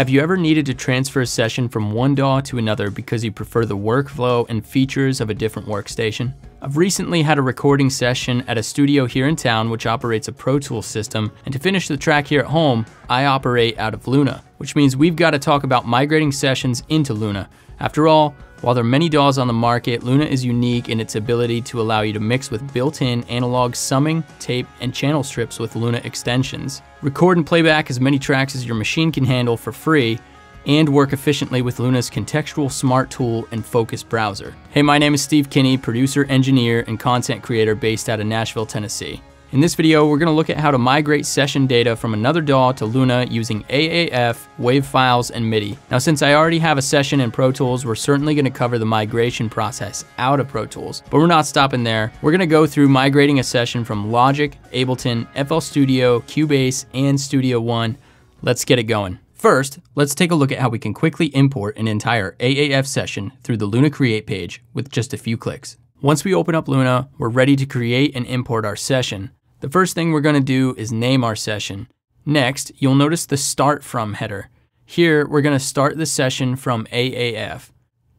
Have you ever needed to transfer a session from one DAW to another because you prefer the workflow and features of a different workstation? I've recently had a recording session at a studio here in town which operates a Pro Tools system, and to finish the track here at home, I operate out of Luna, which means we've got to talk about migrating sessions into Luna. After all, while there are many DAWs on the market, Luna is unique in its ability to allow you to mix with built-in analog summing, tape, and channel strips with Luna extensions. Record and playback as many tracks as your machine can handle for free, and work efficiently with Luna's contextual smart tool and focus browser. Hey, my name is Steve Kinney, producer, engineer, and content creator based out of Nashville, Tennessee. In this video, we're gonna look at how to migrate session data from another DAW to Luna using AAF, WAV files, and MIDI. Now, since I already have a session in Pro Tools, we're certainly gonna cover the migration process out of Pro Tools, but we're not stopping there. We're gonna go through migrating a session from Logic, Ableton, FL Studio, Cubase, and Studio One. Let's get it going. First, let's take a look at how we can quickly import an entire AAF session through the Luna Create page with just a few clicks. Once we open up Luna, we're ready to create and import our session. The first thing we're gonna do is name our session. Next, you'll notice the start from header. Here, we're gonna start the session from AAF.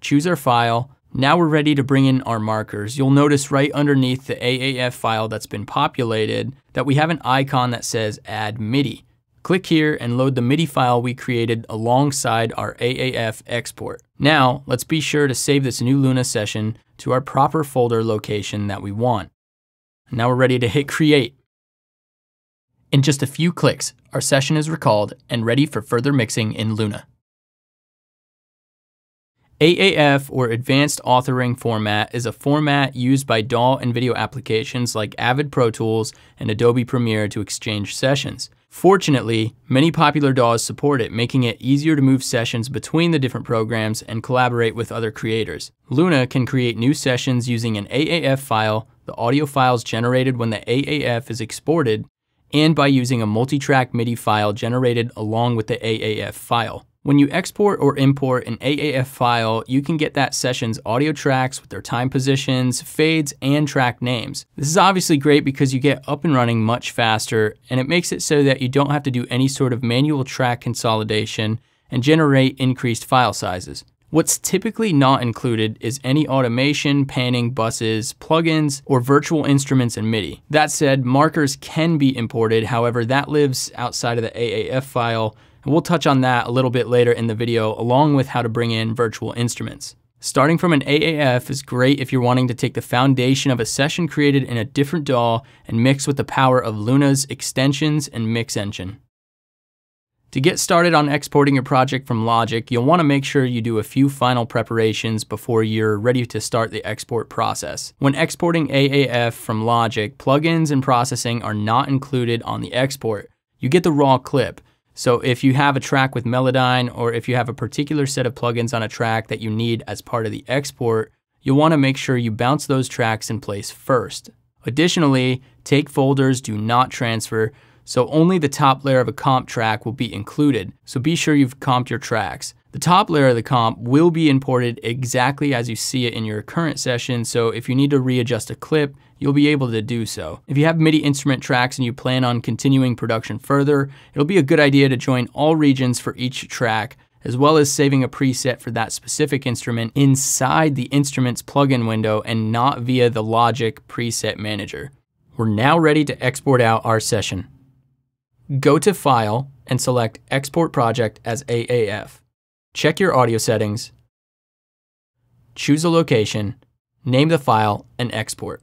Choose our file. Now we're ready to bring in our markers. You'll notice right underneath the AAF file that's been populated that we have an icon that says add MIDI. Click here and load the MIDI file we created alongside our AAF export. Now, let's be sure to save this new Luna session to our proper folder location that we want. Now we're ready to hit create. In just a few clicks, our session is recalled and ready for further mixing in Luna. AAF or Advanced Authoring Format is a format used by DAW and video applications like Avid Pro Tools and Adobe Premiere to exchange sessions. Fortunately, many popular DAWs support it, making it easier to move sessions between the different programs and collaborate with other creators. Luna can create new sessions using an AAF file the audio files generated when the AAF is exported, and by using a multi-track MIDI file generated along with the AAF file. When you export or import an AAF file, you can get that session's audio tracks with their time positions, fades, and track names. This is obviously great because you get up and running much faster, and it makes it so that you don't have to do any sort of manual track consolidation and generate increased file sizes. What's typically not included is any automation, panning, buses, plugins, or virtual instruments and MIDI. That said, markers can be imported, however, that lives outside of the AAF file, and we'll touch on that a little bit later in the video, along with how to bring in virtual instruments. Starting from an AAF is great if you're wanting to take the foundation of a session created in a different DAW and mix with the power of Luna's extensions and mix engine. To get started on exporting your project from Logic, you'll want to make sure you do a few final preparations before you're ready to start the export process. When exporting AAF from Logic, plugins and processing are not included on the export. You get the raw clip. So if you have a track with Melodyne or if you have a particular set of plugins on a track that you need as part of the export, you'll want to make sure you bounce those tracks in place first. Additionally, take folders do not transfer so only the top layer of a comp track will be included, so be sure you've comped your tracks. The top layer of the comp will be imported exactly as you see it in your current session, so if you need to readjust a clip, you'll be able to do so. If you have MIDI instrument tracks and you plan on continuing production further, it'll be a good idea to join all regions for each track, as well as saving a preset for that specific instrument inside the instrument's plugin window and not via the Logic preset manager. We're now ready to export out our session. Go to File and select Export Project as AAF. Check your audio settings, choose a location, name the file, and export.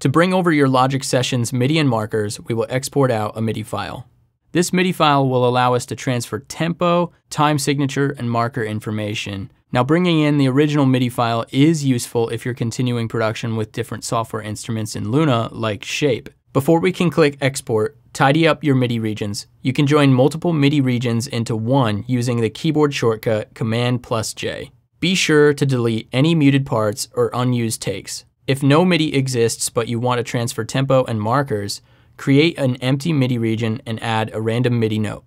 To bring over your Logic Sessions MIDI and markers, we will export out a MIDI file. This MIDI file will allow us to transfer tempo, time signature, and marker information. Now bringing in the original MIDI file is useful if you're continuing production with different software instruments in Luna like Shape. Before we can click export, tidy up your MIDI regions. You can join multiple MIDI regions into one using the keyboard shortcut Command plus J. Be sure to delete any muted parts or unused takes. If no MIDI exists but you want to transfer tempo and markers, create an empty MIDI region and add a random MIDI note.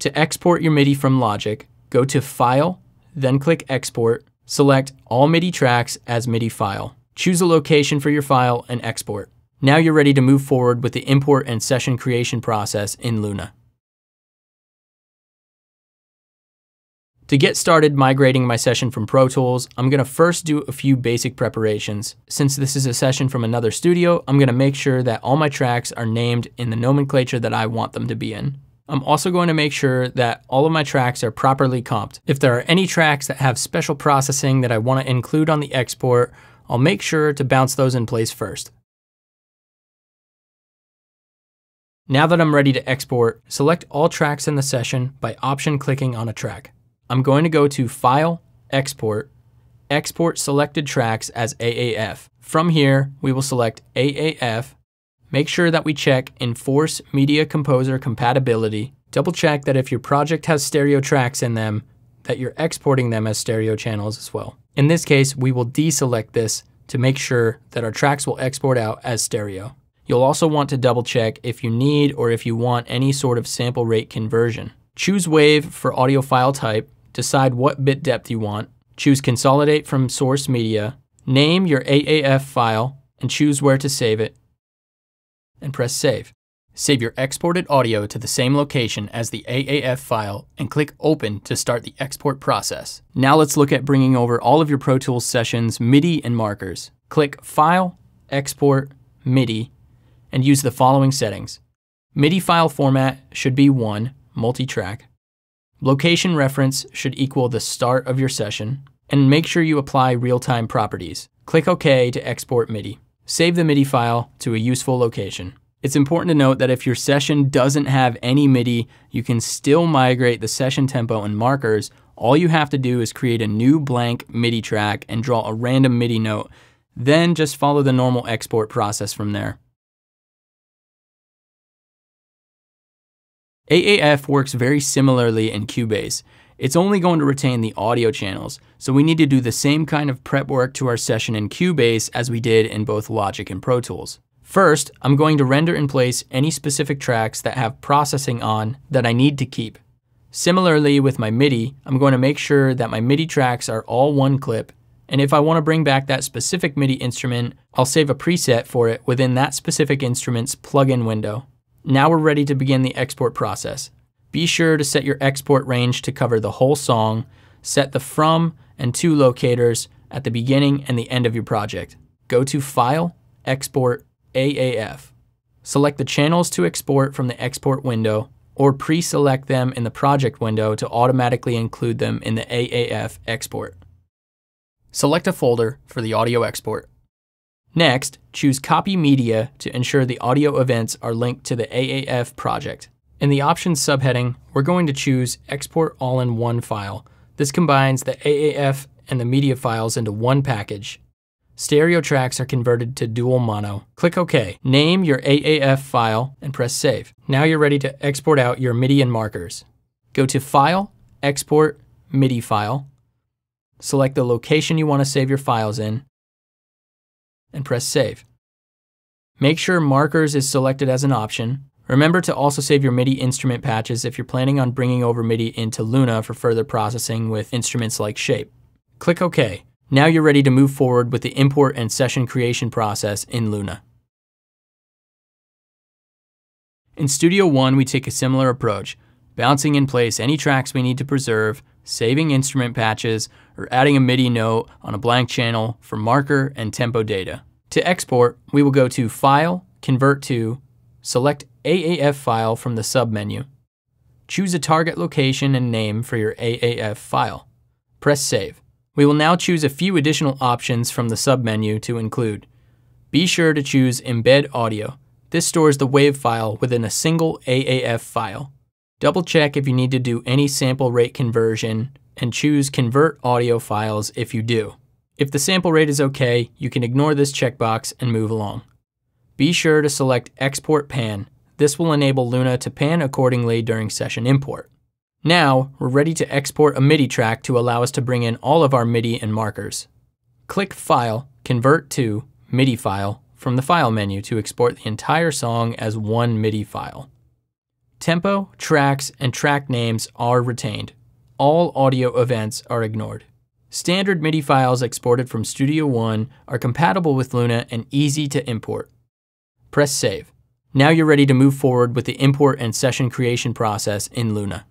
To export your MIDI from Logic, go to File, then click Export, select All MIDI tracks as MIDI file. Choose a location for your file and export. Now you're ready to move forward with the import and session creation process in Luna. To get started migrating my session from Pro Tools, I'm going to first do a few basic preparations. Since this is a session from another studio, I'm going to make sure that all my tracks are named in the nomenclature that I want them to be in. I'm also going to make sure that all of my tracks are properly comped. If there are any tracks that have special processing that I want to include on the export, I'll make sure to bounce those in place first. Now that I'm ready to export, select all tracks in the session by option clicking on a track. I'm going to go to File, Export, Export selected tracks as AAF. From here, we will select AAF, make sure that we check Enforce Media Composer Compatibility, double check that if your project has stereo tracks in them, that you're exporting them as stereo channels as well. In this case, we will deselect this to make sure that our tracks will export out as stereo. You'll also want to double check if you need or if you want any sort of sample rate conversion. Choose WAV for audio file type decide what bit depth you want, choose Consolidate from Source Media, name your AAF file, and choose where to save it, and press Save. Save your exported audio to the same location as the AAF file and click Open to start the export process. Now let's look at bringing over all of your Pro Tools sessions, MIDI, and markers. Click File, Export, MIDI, and use the following settings. MIDI file format should be 1, multi-track. Location reference should equal the start of your session, and make sure you apply real-time properties. Click OK to export MIDI. Save the MIDI file to a useful location. It's important to note that if your session doesn't have any MIDI, you can still migrate the session tempo and markers. All you have to do is create a new blank MIDI track and draw a random MIDI note, then just follow the normal export process from there. AAF works very similarly in Cubase. It's only going to retain the audio channels, so we need to do the same kind of prep work to our session in Cubase as we did in both Logic and Pro Tools. First, I'm going to render in place any specific tracks that have processing on that I need to keep. Similarly with my MIDI, I'm going to make sure that my MIDI tracks are all one clip, and if I want to bring back that specific MIDI instrument, I'll save a preset for it within that specific instrument's plugin window. Now we're ready to begin the export process. Be sure to set your export range to cover the whole song, set the from and to locators at the beginning and the end of your project. Go to File, Export, AAF. Select the channels to export from the export window, or pre-select them in the project window to automatically include them in the AAF export. Select a folder for the audio export. Next, choose Copy Media to ensure the audio events are linked to the AAF project. In the Options subheading, we're going to choose Export All in One file. This combines the AAF and the media files into one package. Stereo tracks are converted to dual mono. Click OK. Name your AAF file and press Save. Now you're ready to export out your MIDI and markers. Go to File, Export, MIDI file. Select the location you want to save your files in, and press Save. Make sure Markers is selected as an option. Remember to also save your MIDI instrument patches if you're planning on bringing over MIDI into Luna for further processing with instruments like Shape. Click OK. Now you're ready to move forward with the import and session creation process in Luna. In Studio One, we take a similar approach, bouncing in place any tracks we need to preserve, saving instrument patches, or adding a MIDI note on a blank channel for marker and tempo data. To export, we will go to File, Convert to, select AAF file from the submenu. Choose a target location and name for your AAF file. Press Save. We will now choose a few additional options from the submenu to include. Be sure to choose Embed Audio. This stores the WAV file within a single AAF file. Double check if you need to do any sample rate conversion and choose Convert Audio Files if you do. If the sample rate is okay, you can ignore this checkbox and move along. Be sure to select Export Pan. This will enable Luna to pan accordingly during session import. Now, we're ready to export a MIDI track to allow us to bring in all of our MIDI and markers. Click File, Convert to MIDI file from the File menu to export the entire song as one MIDI file. Tempo, tracks, and track names are retained. All audio events are ignored. Standard MIDI files exported from Studio One are compatible with Luna and easy to import. Press Save. Now you're ready to move forward with the import and session creation process in Luna.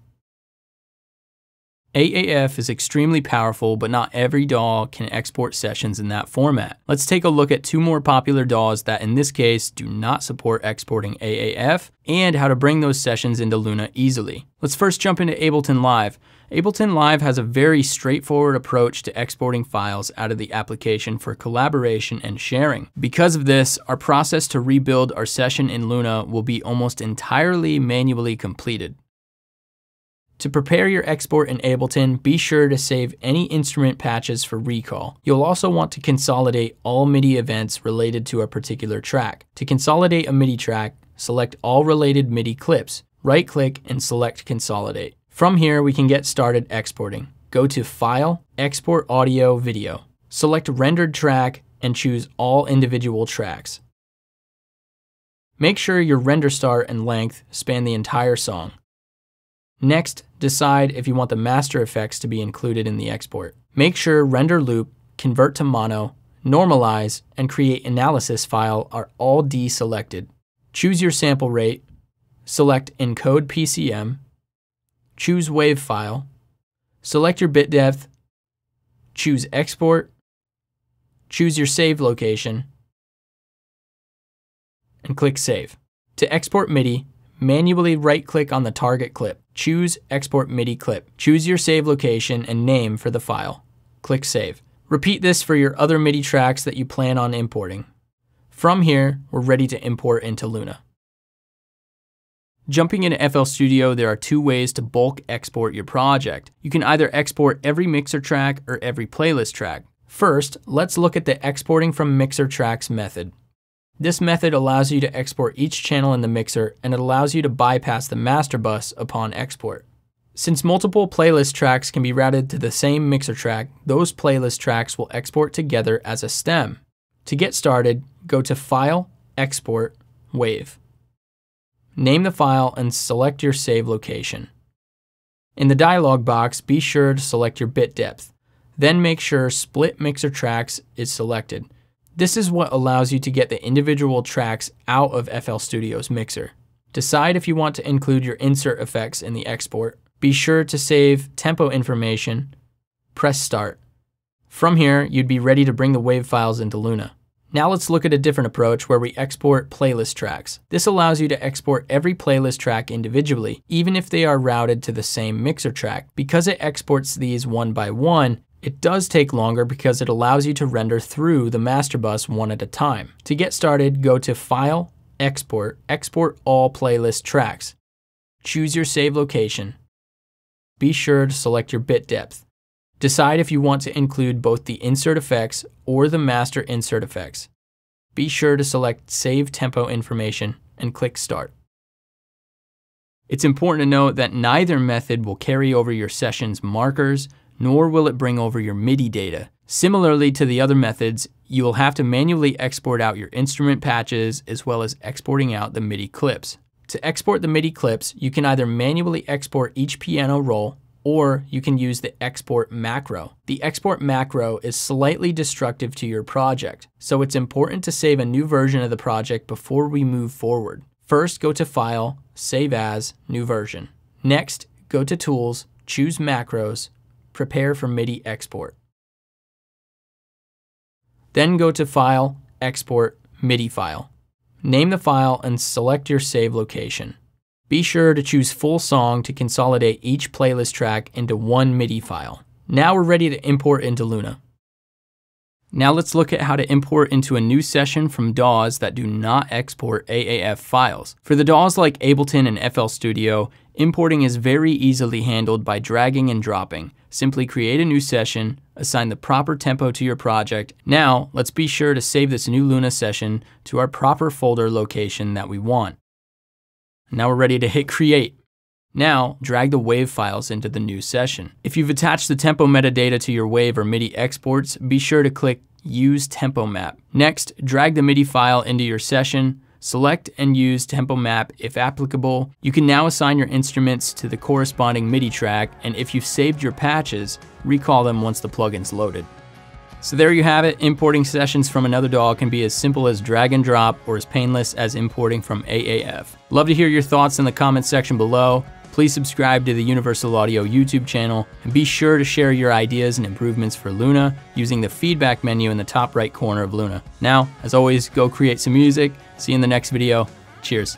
AAF is extremely powerful, but not every DAW can export sessions in that format. Let's take a look at two more popular DAWs that in this case do not support exporting AAF and how to bring those sessions into Luna easily. Let's first jump into Ableton Live. Ableton Live has a very straightforward approach to exporting files out of the application for collaboration and sharing. Because of this, our process to rebuild our session in Luna will be almost entirely manually completed. To prepare your export in Ableton, be sure to save any instrument patches for recall. You'll also want to consolidate all MIDI events related to a particular track. To consolidate a MIDI track, select all related MIDI clips. Right click and select consolidate. From here, we can get started exporting. Go to File, Export Audio Video. Select rendered track and choose all individual tracks. Make sure your render start and length span the entire song. Next, decide if you want the master effects to be included in the export. Make sure render loop, convert to mono, normalize, and create analysis file are all deselected. Choose your sample rate, select encode PCM, choose wave file, select your bit depth, choose export, choose your save location, and click save. To export MIDI, manually right click on the target clip. Choose Export MIDI clip. Choose your save location and name for the file. Click Save. Repeat this for your other MIDI tracks that you plan on importing. From here, we're ready to import into Luna. Jumping into FL Studio, there are two ways to bulk export your project. You can either export every mixer track or every playlist track. First, let's look at the exporting from mixer tracks method. This method allows you to export each channel in the mixer and it allows you to bypass the master bus upon export. Since multiple playlist tracks can be routed to the same mixer track, those playlist tracks will export together as a stem. To get started, go to File, Export, Wave. Name the file and select your save location. In the dialog box, be sure to select your bit depth. Then make sure Split Mixer Tracks is selected. This is what allows you to get the individual tracks out of FL Studio's mixer. Decide if you want to include your insert effects in the export. Be sure to save tempo information. Press start. From here, you'd be ready to bring the wave files into Luna. Now let's look at a different approach where we export playlist tracks. This allows you to export every playlist track individually, even if they are routed to the same mixer track. Because it exports these one by one, it does take longer because it allows you to render through the master bus one at a time. To get started, go to File, Export, Export all playlist tracks. Choose your save location. Be sure to select your bit depth. Decide if you want to include both the insert effects or the master insert effects. Be sure to select Save Tempo Information and click Start. It's important to note that neither method will carry over your session's markers, nor will it bring over your MIDI data. Similarly to the other methods, you will have to manually export out your instrument patches as well as exporting out the MIDI clips. To export the MIDI clips, you can either manually export each piano roll or you can use the export macro. The export macro is slightly destructive to your project, so it's important to save a new version of the project before we move forward. First, go to File, Save As, New Version. Next, go to Tools, choose Macros, prepare for MIDI export. Then go to File, Export, MIDI file. Name the file and select your save location. Be sure to choose full song to consolidate each playlist track into one MIDI file. Now we're ready to import into Luna. Now let's look at how to import into a new session from DAWs that do not export AAF files. For the DAWs like Ableton and FL Studio, importing is very easily handled by dragging and dropping. Simply create a new session, assign the proper tempo to your project. Now let's be sure to save this new Luna session to our proper folder location that we want. Now we're ready to hit create. Now, drag the wave files into the new session. If you've attached the tempo metadata to your wave or MIDI exports, be sure to click Use Tempo Map. Next, drag the MIDI file into your session, select and use Tempo Map if applicable. You can now assign your instruments to the corresponding MIDI track, and if you've saved your patches, recall them once the plugin's loaded. So there you have it, importing sessions from another DAW can be as simple as drag and drop or as painless as importing from AAF. Love to hear your thoughts in the comments section below. Please subscribe to the Universal Audio YouTube channel and be sure to share your ideas and improvements for Luna using the feedback menu in the top right corner of Luna. Now, as always, go create some music. See you in the next video. Cheers.